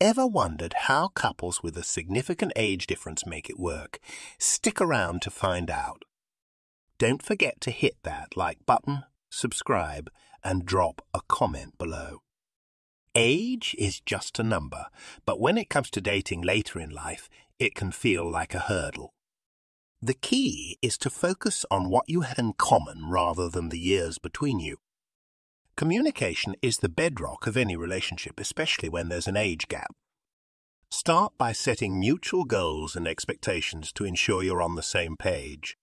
ever wondered how couples with a significant age difference make it work? Stick around to find out. Don't forget to hit that like button, subscribe, and drop a comment below. Age is just a number, but when it comes to dating later in life, it can feel like a hurdle. The key is to focus on what you have in common rather than the years between you. Communication is the bedrock of any relationship, especially when there's an age gap. Start by setting mutual goals and expectations to ensure you're on the same page.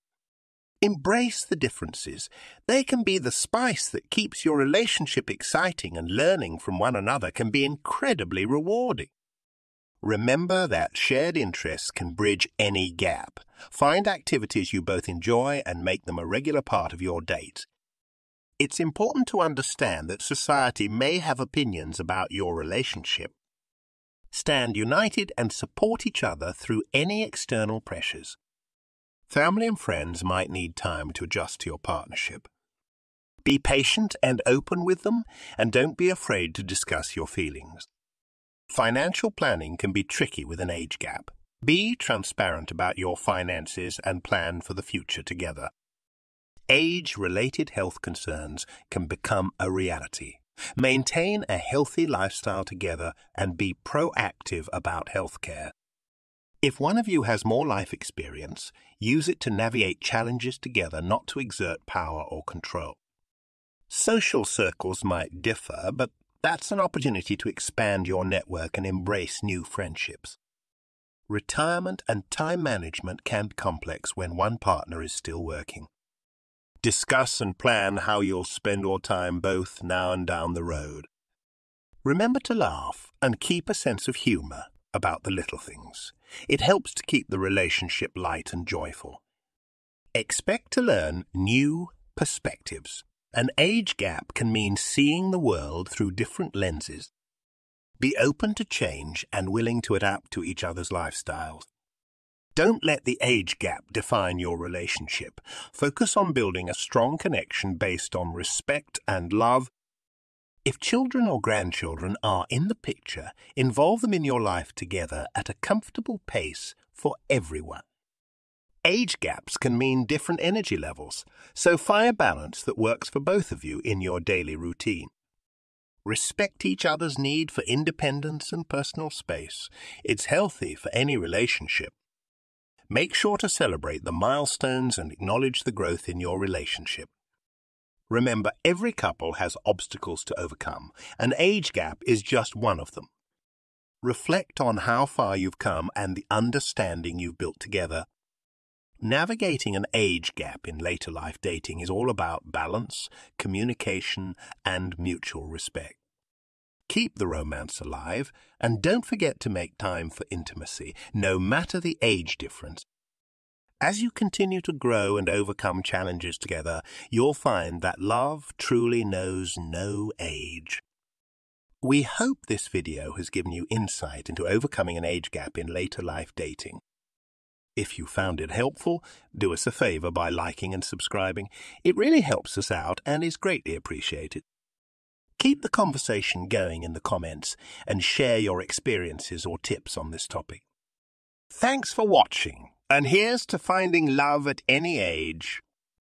Embrace the differences. They can be the spice that keeps your relationship exciting and learning from one another can be incredibly rewarding. Remember that shared interests can bridge any gap. Find activities you both enjoy and make them a regular part of your date. It's important to understand that society may have opinions about your relationship. Stand united and support each other through any external pressures. Family and friends might need time to adjust to your partnership. Be patient and open with them, and don't be afraid to discuss your feelings. Financial planning can be tricky with an age gap. Be transparent about your finances and plan for the future together. Age related health concerns can become a reality. Maintain a healthy lifestyle together and be proactive about healthcare. If one of you has more life experience, use it to navigate challenges together, not to exert power or control. Social circles might differ, but that's an opportunity to expand your network and embrace new friendships. Retirement and time management can be complex when one partner is still working. Discuss and plan how you'll spend your time both now and down the road. Remember to laugh and keep a sense of humour about the little things. It helps to keep the relationship light and joyful. Expect to learn new perspectives. An age gap can mean seeing the world through different lenses. Be open to change and willing to adapt to each other's lifestyles. Don't let the age gap define your relationship. Focus on building a strong connection based on respect and love if children or grandchildren are in the picture, involve them in your life together at a comfortable pace for everyone. Age gaps can mean different energy levels, so find a balance that works for both of you in your daily routine. Respect each other's need for independence and personal space. It's healthy for any relationship. Make sure to celebrate the milestones and acknowledge the growth in your relationship. Remember, every couple has obstacles to overcome. An age gap is just one of them. Reflect on how far you've come and the understanding you've built together. Navigating an age gap in later life dating is all about balance, communication, and mutual respect. Keep the romance alive, and don't forget to make time for intimacy, no matter the age difference. As you continue to grow and overcome challenges together, you'll find that love truly knows no age. We hope this video has given you insight into overcoming an age gap in later life dating. If you found it helpful, do us a favor by liking and subscribing. It really helps us out and is greatly appreciated. Keep the conversation going in the comments and share your experiences or tips on this topic. Thanks for watching. And here's to finding love at any age.